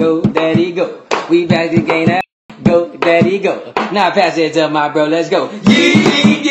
Go, daddy, go. We back again. Go, daddy, go. Now pass it to my bro. Let's go. Yee.